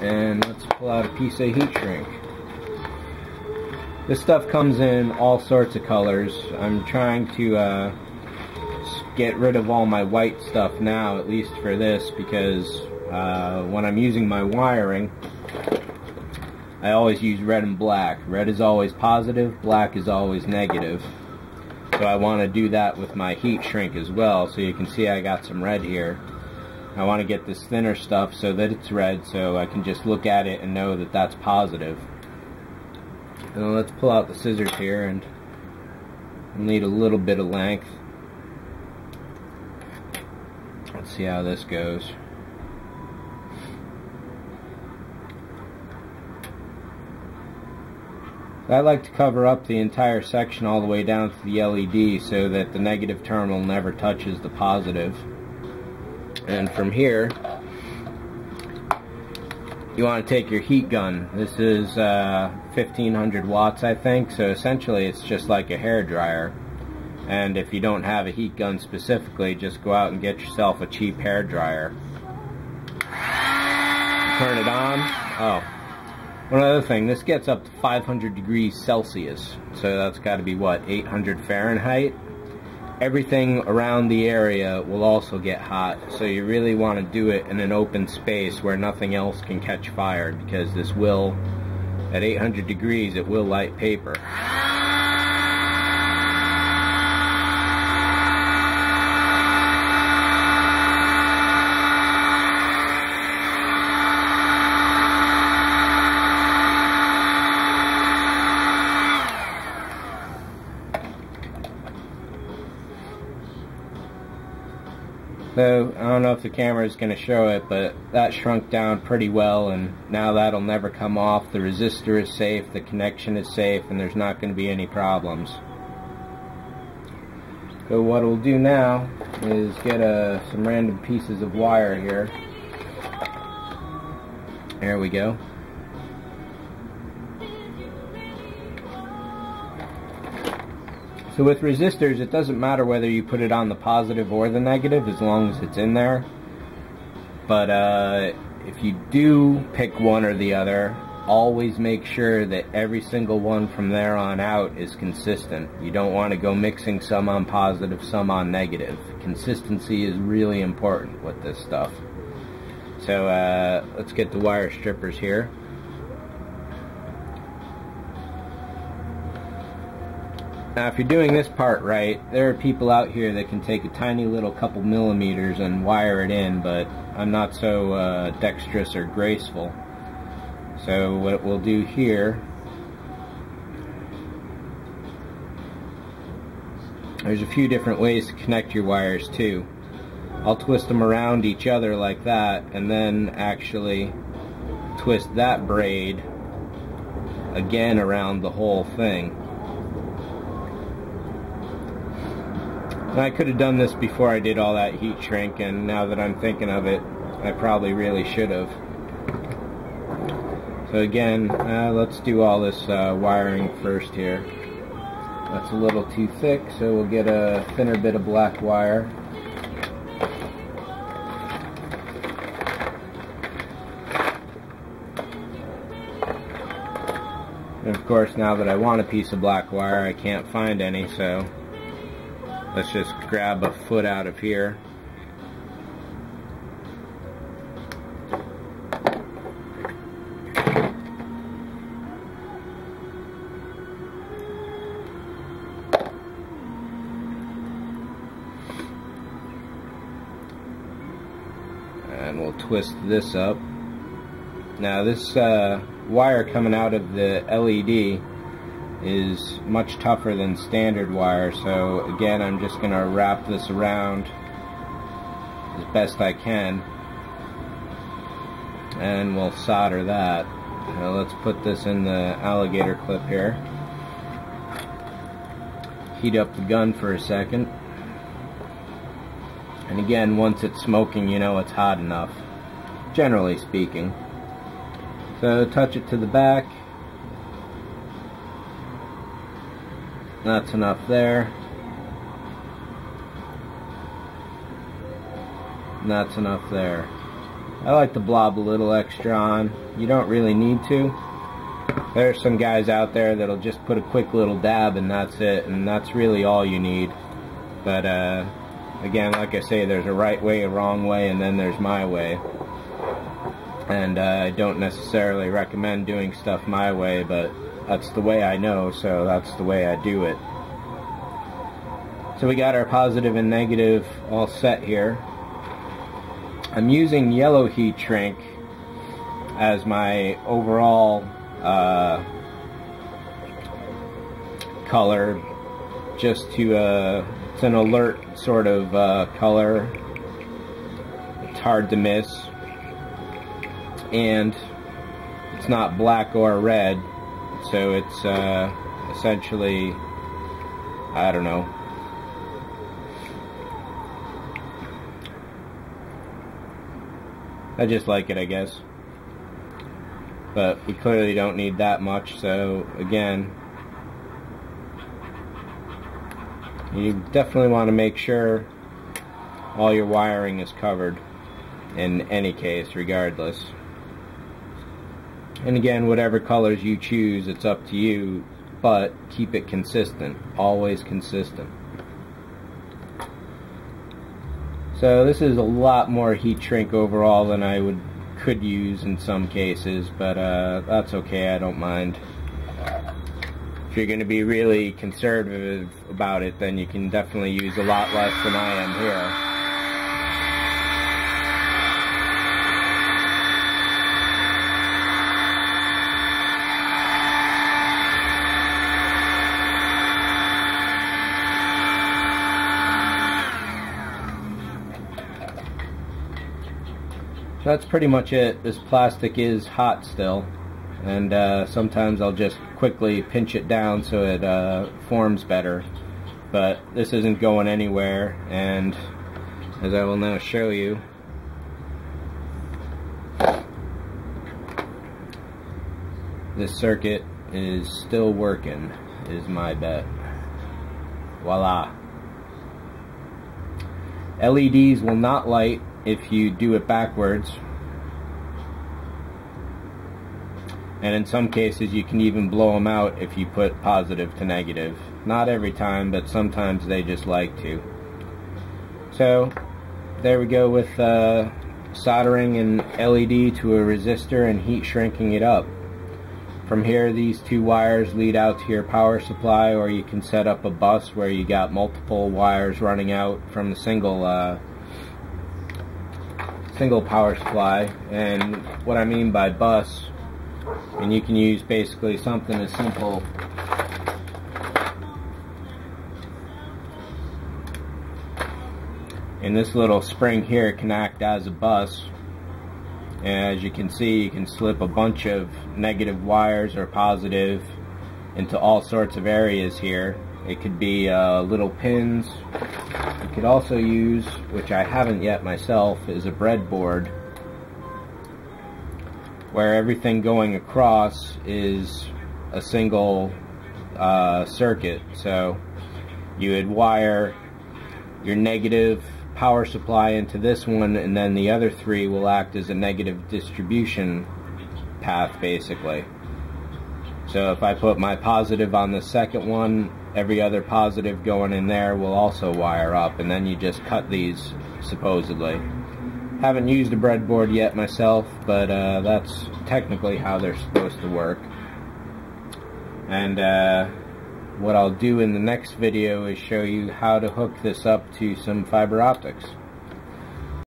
and let's pull out a piece of heat shrink. This stuff comes in all sorts of colors. I'm trying to uh, get rid of all my white stuff now, at least for this, because uh, when I'm using my wiring, I always use red and black. Red is always positive, black is always negative. So I want to do that with my heat shrink as well. So you can see I got some red here. I want to get this thinner stuff so that it's red so I can just look at it and know that that's positive. And let's pull out the scissors here and need a little bit of length. Let's see how this goes. I like to cover up the entire section all the way down to the LED so that the negative terminal never touches the positive. And from here, you want to take your heat gun. This is uh, 1500 watts I think, so essentially it's just like a hair dryer. And if you don't have a heat gun specifically, just go out and get yourself a cheap hair dryer. Turn it on. Oh, one other thing, this gets up to 500 degrees Celsius, so that's got to be what, 800 Fahrenheit? Everything around the area will also get hot, so you really want to do it in an open space where nothing else can catch fire, because this will, at 800 degrees, it will light paper. If the camera is going to show it, but that shrunk down pretty well and now that'll never come off. The resistor is safe, the connection is safe, and there's not going to be any problems. So what we'll do now is get uh, some random pieces of wire here. There we go. So with resistors, it doesn't matter whether you put it on the positive or the negative as long as it's in there. But uh, if you do pick one or the other, always make sure that every single one from there on out is consistent. You don't want to go mixing some on positive, some on negative. Consistency is really important with this stuff. So uh, let's get the wire strippers here. Now if you're doing this part right, there are people out here that can take a tiny little couple millimeters and wire it in, but I'm not so uh, dexterous or graceful. So what we'll do here, there's a few different ways to connect your wires too. I'll twist them around each other like that and then actually twist that braid again around the whole thing. I could have done this before I did all that heat shrink, and now that I'm thinking of it, I probably really should have. So again, uh, let's do all this uh, wiring first here. That's a little too thick, so we'll get a thinner bit of black wire. And of course, now that I want a piece of black wire, I can't find any, so Let's just grab a foot out of here. And we'll twist this up. Now this uh, wire coming out of the LED is much tougher than standard wire. So again I'm just going to wrap this around as best I can. And we'll solder that. Now let's put this in the alligator clip here. Heat up the gun for a second. And again once it's smoking you know it's hot enough generally speaking. So touch it to the back That's enough there. And that's enough there. I like to blob a little extra on. You don't really need to. There's some guys out there that'll just put a quick little dab and that's it, and that's really all you need. But, uh, again, like I say, there's a right way, a wrong way, and then there's my way. And uh, I don't necessarily recommend doing stuff my way, but that's the way I know, so that's the way I do it. So we got our positive and negative all set here. I'm using yellow heat shrink as my overall uh, color just to uh, it's an alert sort of uh, color it's hard to miss and it's not black or red so it's uh, essentially I don't know. I just like it I guess. But we clearly don't need that much so again you definitely want to make sure all your wiring is covered in any case regardless and again whatever colors you choose it's up to you but keep it consistent always consistent so this is a lot more heat shrink overall than I would could use in some cases, but uh, that's okay, I don't mind. If you're going to be really conservative about it, then you can definitely use a lot less than I am here. That's pretty much it. This plastic is hot still. And uh, sometimes I'll just quickly pinch it down so it uh, forms better. But this isn't going anywhere. And as I will now show you this circuit is still working is my bet. Voila. LEDs will not light if you do it backwards. And in some cases you can even blow them out if you put positive to negative. Not every time, but sometimes they just like to. So, there we go with uh, soldering an LED to a resistor and heat shrinking it up. From here, these two wires lead out to your power supply, or you can set up a bus where you got multiple wires running out from the single uh, single power supply and what I mean by bus and you can use basically something as simple. And this little spring here can act as a bus. And as you can see you can slip a bunch of negative wires or positive into all sorts of areas here. It could be uh, little pins could also use, which I haven't yet myself, is a breadboard where everything going across is a single uh, circuit. So you would wire your negative power supply into this one and then the other three will act as a negative distribution path basically. So if I put my positive on the second one every other positive going in there will also wire up and then you just cut these supposedly. Haven't used a breadboard yet myself but uh, that's technically how they're supposed to work. And uh, what I'll do in the next video is show you how to hook this up to some fiber optics